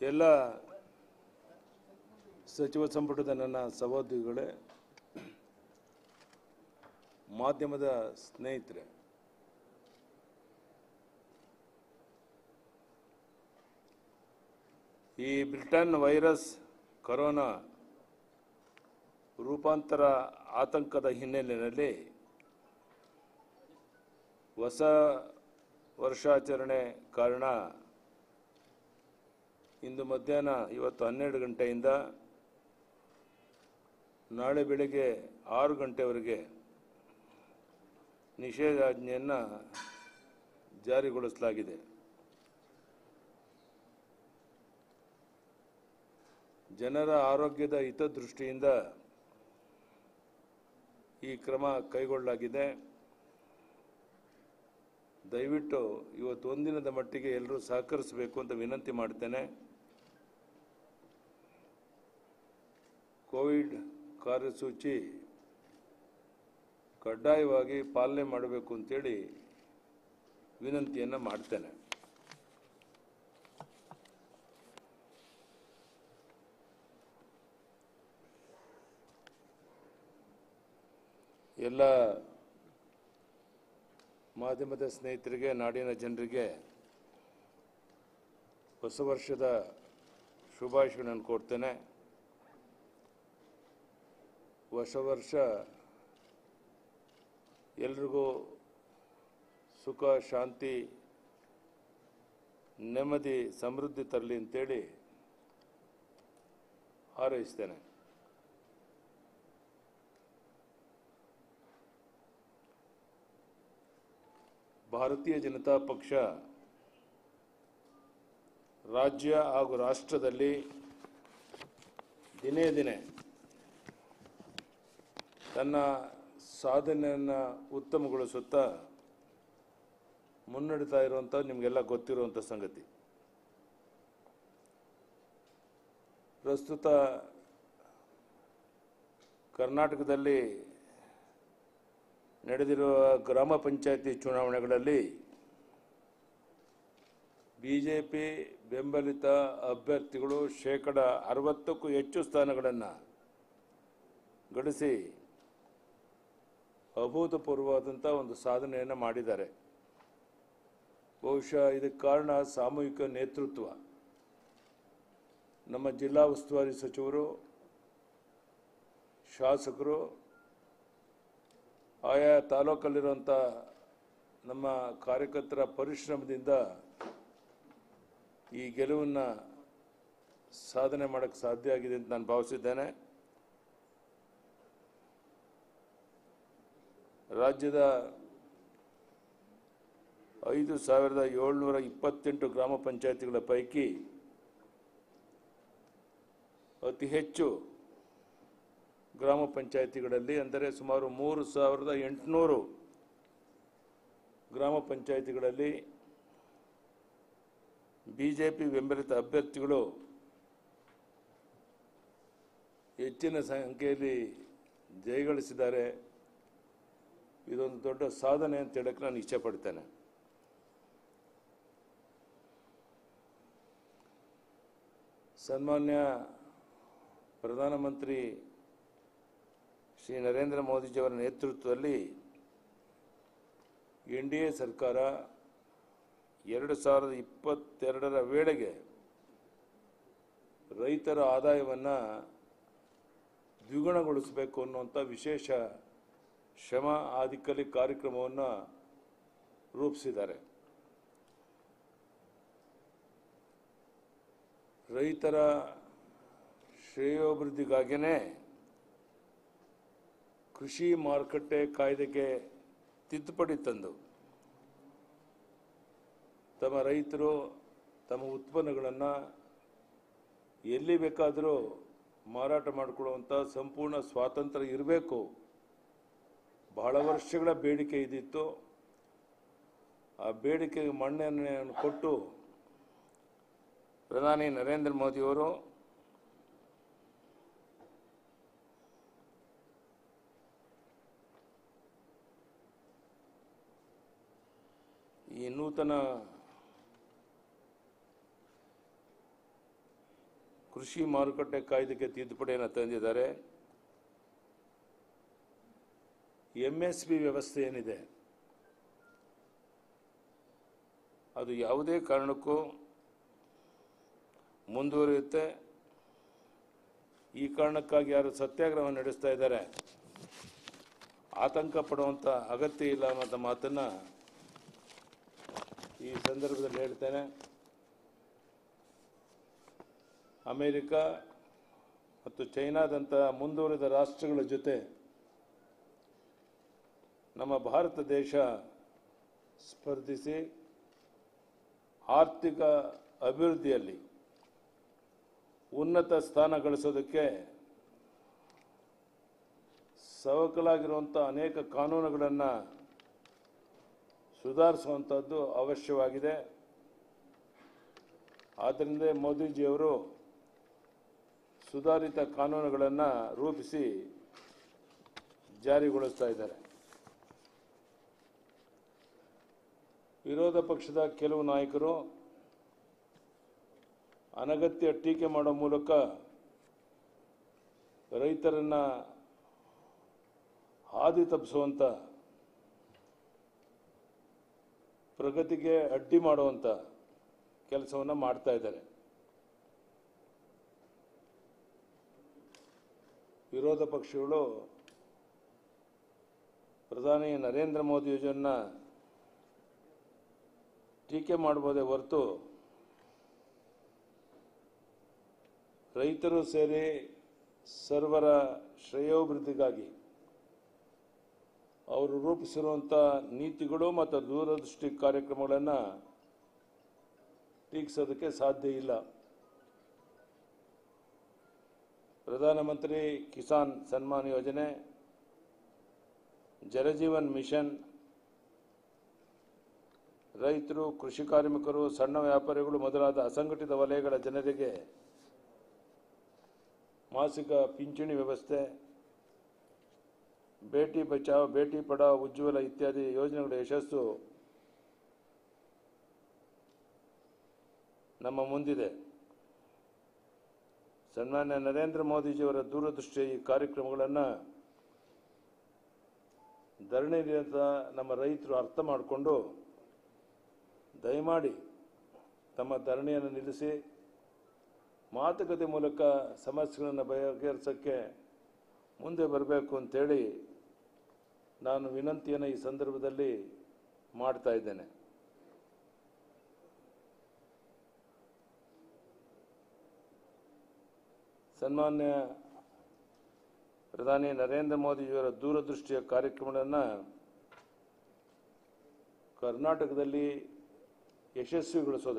ಎಲ್ಲ ಸಚಿವ ಸಂಪುಟದ ನನ್ನ ಸಹೋದ್ಯೋಗಿಗಳೇ, ಮಾಧ್ಯಮದ ಸ್ನೇಹಿತರೆ, ಈ ಬ್ರಿಟನ್ ವೈರಸ್ ಕರೋನಾ ರೂಪಾಂತರ ಆತಂಕದ ಹಿನ್ನೆಲೆಯಲ್ಲಿ ಹೊಸ ವರ್ಷಾಚರಣೆ ಕಾರಣ ಇಂದು ಮಧ್ಯಾಹ್ನ ಇವತ್ತು ಹನ್ನೆರಡು ಗಂಟೆಯಿಂದ ನಾಳೆ ಬೆಳಗ್ಗೆ ಆರು ಗಂಟೆವರೆಗೆ ನಿಷೇಧಾಜ್ಞೆಯನ್ನು ಜಾರಿಗೊಳಿಸಲಾಗಿದೆ. ಜನರ ಆರೋಗ್ಯದ ಹಿತದೃಷ್ಟಿಯಿಂದ ಈ ಕ್ರಮ ಕೈಗೊಳ್ಳಲಾಗಿದೆ. ದಯವಿಟ್ಟು ಇವತ್ತು ಒಂದಿನದ ಮಟ್ಟಿಗೆ ಎಲ್ಲರೂ ಸಹಕರಿಸಬೇಕು ಅಂತ ವಿನಂತಿ ಮಾಡ್ತೇನೆ. ಕೋವಿಡ್ ಕಾರ್ಯಸೂಚಿ ಕಡ್ಡಾಯವಾಗಿ ಪಾಲನೆ ಮಾಡಬೇಕು ಅಂತೇಳಿ ವಿನಂತಿಯನ್ನು ಮಾಡ್ತೇನೆ. ಎಲ್ಲ ಮಾಧ್ಯಮದ ಸ್ನೇಹಿತರಿಗೆ, ನಾಡಿನ ಜನರಿಗೆ ಹೊಸ ವರ್ಷದ ಶುಭಾಶಯಗಳನ್ನು ಕೊಡ್ತೇನೆ. ಹೊಸ ವರ್ಷ ಎಲ್ರಿಗೂ ಸುಖ, ಶಾಂತಿ, ನೆಮ್ಮದಿ, ಸಮೃದ್ಧಿ ತರಲಿ ಅಂತೇಳಿ ಹಾರೈಸ್ತೇನೆ. ಭಾರತೀಯ ಜನತಾ ಪಕ್ಷ ರಾಜ್ಯ ಹಾಗೂ ರಾಷ್ಟ್ರದಲ್ಲಿ ದಿನೇ ದಿನೇ ತನ್ನ ಸಾಧನೆಯನ್ನು ಉತ್ತಮಗೊಳಿಸುತ್ತಾ ಮುನ್ನಡೀತಾ ಇರುವಂಥ ನಿಮಗೆಲ್ಲ ಗೊತ್ತಿರುವಂಥ ಸಂಗತಿ. ಪ್ರಸ್ತುತ ಕರ್ನಾಟಕದಲ್ಲಿ ನಡೆದಿರುವ ಗ್ರಾಮ ಪಂಚಾಯತಿ ಚುನಾವಣೆಗಳಲ್ಲಿ ಬಿ ಜೆ ಪಿ ಬೆಂಬಲಿತ ಅಭ್ಯರ್ಥಿಗಳು ಶೇಕಡ ಅರವತ್ತಕ್ಕೂ ಹೆಚ್ಚು ಸ್ಥಾನಗಳನ್ನು ಗಳಿಸಿ ಅಭೂತಪೂರ್ವವಾದಂಥ ಒಂದು ಸಾಧನೆಯನ್ನು ಮಾಡಿದ್ದಾರೆ. ಬಹುಶಃ ಇದಕ್ಕೆ ಕಾರಣ ಸಾಮೂಹಿಕ ನೇತೃತ್ವ. ನಮ್ಮ ಜಿಲ್ಲಾ ಉಸ್ತುವಾರಿ ಸಚಿವರು, ಶಾಸಕರು, ಆಯಾ ತಾಲೂಕಲ್ಲಿರುವಂಥ ನಮ್ಮ ಕಾರ್ಯಕರ್ತರ ಪರಿಶ್ರಮದಿಂದ ಈ ಗೆಲುವನ್ನು ಸಾಧನೆ ಮಾಡೋಕ್ಕೆ ಸಾಧ್ಯ ಆಗಿದೆ ಅಂತ ನಾನು ಭಾವಿಸಿದ್ದೇನೆ. ರಾಜ್ಯದ ಐದು ಸಾವಿರದ ಏಳ್ನೂರ ಇಪ್ಪತ್ತೆಂಟು ಗ್ರಾಮ ಪಂಚಾಯಿತಿಗಳ ಪೈಕಿ ಅತಿ ಹೆಚ್ಚು ಗ್ರಾಮ ಪಂಚಾಯಿತಿಗಳಲ್ಲಿ ಅಂದರೆ ಸುಮಾರು ಮೂರು ಸಾವಿರದ ಎಂಟುನೂರು ಗ್ರಾಮ ಪಂಚಾಯಿತಿಗಳಲ್ಲಿ ಬಿ ಜೆ ಪಿ ಬೆಂಬಲಿತ ಅಭ್ಯರ್ಥಿಗಳು ಹೆಚ್ಚಿನ ಸಂಖ್ಯೆಯಲ್ಲಿ ಜಯಗಳಿಸಿದ್ದಾರೆ. ಇದೊಂದು ದೊಡ್ಡ ಸಾಧನೆ ಅಂತ ಹೇಳಕ್ಕೆ ನಾನು ಇಚ್ಛೆಪಡ್ತೇನೆ ಸನ್ಮಾನ್ಯ ಪ್ರಧಾನಮಂತ್ರಿ ಶ್ರೀ ನರೇಂದ್ರ ಮೋದಿಜಿಯವರ ನೇತೃತ್ವದಲ್ಲಿ ಎನ್ ಡಿ ಎ ಸರ್ಕಾರ ಎರಡು ಸಾವಿರದ ಇಪ್ಪತ್ತೆರಡರ ವೇಳೆಗೆ ರೈತರ ಆದಾಯವನ್ನು ದ್ವಿಗುಣಗೊಳಿಸಬೇಕು ಅನ್ನುವಂಥ ವಿಶೇಷ ಶ್ರಮ ಆದಿಕಲಿ ಕಾರ್ಯಕ್ರಮವನ್ನು ರೂಪಿಸಿದ್ದಾರೆ. ರೈತರ ಶ್ರೇಯೋಭಿವೃದ್ಧಿಗಾಗಿಯೇ ಕೃಷಿ ಮಾರುಕಟ್ಟೆ ಕಾಯ್ದೆಗೆ ತಿದ್ದುಪಡಿ ತಂದು ತಮ್ಮ ರೈತರು ತಮ್ಮ ಉತ್ಪನ್ನಗಳನ್ನು ಎಲ್ಲಿ ಬೇಕಾದರೂ ಮಾರಾಟ ಮಾಡಿಕೊಳ್ಳುವಂಥ ಸಂಪೂರ್ಣ ಸ್ವಾತಂತ್ರ್ಯ ಇರಬೇಕು. ಬಹಳ ವರ್ಷಗಳ ಬೇಡಿಕೆ ಇದ್ದಿತ್ತು. ಆ ಬೇಡಿಕೆಗೆ ಮಣ್ಣನ್ನು ಕೊಟ್ಟು ಪ್ರಧಾನಿ ನರೇಂದ್ರ ಮೋದಿಯವರು ಈ ನೂತನ ಕೃಷಿ ಮಾರುಕಟ್ಟೆ ಕಾಯ್ದೆಗೆ ತಿದ್ದುಪಡಿಯನ್ನು ತಂದಿದ್ದಾರೆ. ಎಂ ಎಸ್ ಪಿ ವ್ಯವಸ್ಥೆ ಏನಿದೆ? ಅದು ಯಾವುದೇ ಕಾರಣಕ್ಕೂ ಮುಂದುವರಿಯುತ್ತೆ. ಈ ಕಾರಣಕ್ಕಾಗಿ ಯಾರು ಸತ್ಯಾಗ್ರಹ ನಡೆಸ್ತಾ ಇದ್ದಾರೆ, ಆತಂಕ ಪಡುವಂಥ ಅಗತ್ಯ ಇಲ್ಲ ಅನ್ನೋಂಥ ಮಾತನ್ನು ಈ ಸಂದರ್ಭದಲ್ಲಿ ಹೇಳ್ತೇನೆ. ಅಮೇರಿಕಾ ಮತ್ತು ಚೈನಾದಂಥ ಮುಂದುವರಿದ ರಾಷ್ಟ್ರಗಳ ಜೊತೆ ನಮ್ಮ ಭಾರತ ದೇಶ ಸ್ಪರ್ಧಿಸಿ ಆರ್ಥಿಕ ಅಭಿವೃದ್ಧಿಯಲ್ಲಿ ಉನ್ನತ ಸ್ಥಾನ ಗಳಿಸೋದಕ್ಕೆ ಸವಕಲಾಗಿರುವಂಥ ಅನೇಕ ಕಾನೂನುಗಳನ್ನು ಸುಧಾರಿಸುವಂಥದ್ದು ಅವಶ್ಯವಾಗಿದೆ. ಆದ್ದರಿಂದ ಮೋದಿಜಿಯವರು ಸುಧಾರಿತ ಕಾನೂನುಗಳನ್ನು ರೂಪಿಸಿ ಜಾರಿಗೊಳಿಸ್ತಾ ಇದ್ದಾರೆ. ವಿರೋಧ ಪಕ್ಷದ ಕೆಲವು ನಾಯಕರು ಅನಗತ್ಯ ಟೀಕೆ ಮಾಡೋ ಮೂಲಕ ರೈತರನ್ನ ಹಾದಿ ತಪ್ಪಿಸುವಂಥ ಪ್ರಗತಿಗೆ ಅಡ್ಡಿ ಮಾಡುವಂಥ ಕೆಲಸವನ್ನು ಮಾಡ್ತಾ ಇದ್ದಾರೆ. ವಿರೋಧ ಪಕ್ಷಗಳು ಪ್ರಧಾನಿ ನರೇಂದ್ರ ಮೋದಿಯವರನ್ನ ಟೀಕೆ ಮಾಡ್ಬೋದೇ ಹೊರತು ರೈತರು ಸೇರಿ ಸರ್ವರ ಶ್ರೇಯೋಭಿವೃದ್ಧಿಗಾಗಿ ಅವರು ರೂಪಿಸಿರುವಂಥ ನೀತಿಗಳು ಮತ್ತು ದೂರದೃಷ್ಟಿ ಕಾರ್ಯಕ್ರಮಗಳನ್ನು ಟೀಕಿಸೋದಕ್ಕೆ ಸಾಧ್ಯ ಇಲ್ಲ. ಪ್ರಧಾನಮಂತ್ರಿ ಕಿಸಾನ್ ಸನ್ಮಾನ್ ಯೋಜನೆ, ಜಲಜೀವನ್ ಮಿಷನ್ ರೈತರು, ಕೃಷಿ ಕಾರ್ಮಿಕರು, ಸಣ್ಣ ವ್ಯಾಪಾರಿಗಳು ಮೊದಲಾದ ಅಸಂಘಟಿತ ವಲಯಗಳ ಜನರಿಗೆ ಮಾಸಿಕ ಪಿಂಚಣಿ ವ್ಯವಸ್ಥೆ, ಬೇಟಿ ಬಚಾವ್, ಬೇಟಿ ಪಡಾವ್, ಉಜ್ವಲ ಇತ್ಯಾದಿ ಯೋಜನೆಗಳ ಯಶಸ್ಸು ನಮ್ಮ ಮುಂದಿದೆ. ಸನ್ಮಾನ್ಯ ನರೇಂದ್ರ ಮೋದಿಜಿಯವರ ದೂರದೃಷ್ಟಿ ಈ ಕಾರ್ಯಕ್ರಮಗಳನ್ನು ಧರಣಿ ನಮ್ಮ ರೈತರು ಅರ್ಥ ಮಾಡಿಕೊಂಡು ದಯಮಾಡಿ ತಮ್ಮ ಧರಣಿಯನ್ನು ನಿಲ್ಲಿಸಿ ಮಾತುಕತೆ ಮೂಲಕ ಸಮಸ್ಯೆಗಳನ್ನು ಬಗೆಹರಿಸೋಕ್ಕೆ ಮುಂದೆ ಬರಬೇಕು ಅಂತೇಳಿ ನಾನು ವಿನಂತಿಯನ್ನು ಈ ಸಂದರ್ಭದಲ್ಲಿ ಮಾಡ್ತಾ ಇದ್ದೇನೆ. ಸನ್ಮಾನ್ಯ ಪ್ರಧಾನಿ ನರೇಂದ್ರ ಮೋದಿಯವರ ದೂರದೃಷ್ಟಿಯ ಕಾರ್ಯಕ್ರಮಗಳನ್ನು ಕರ್ನಾಟಕದಲ್ಲಿ Yaşasın Glasgow.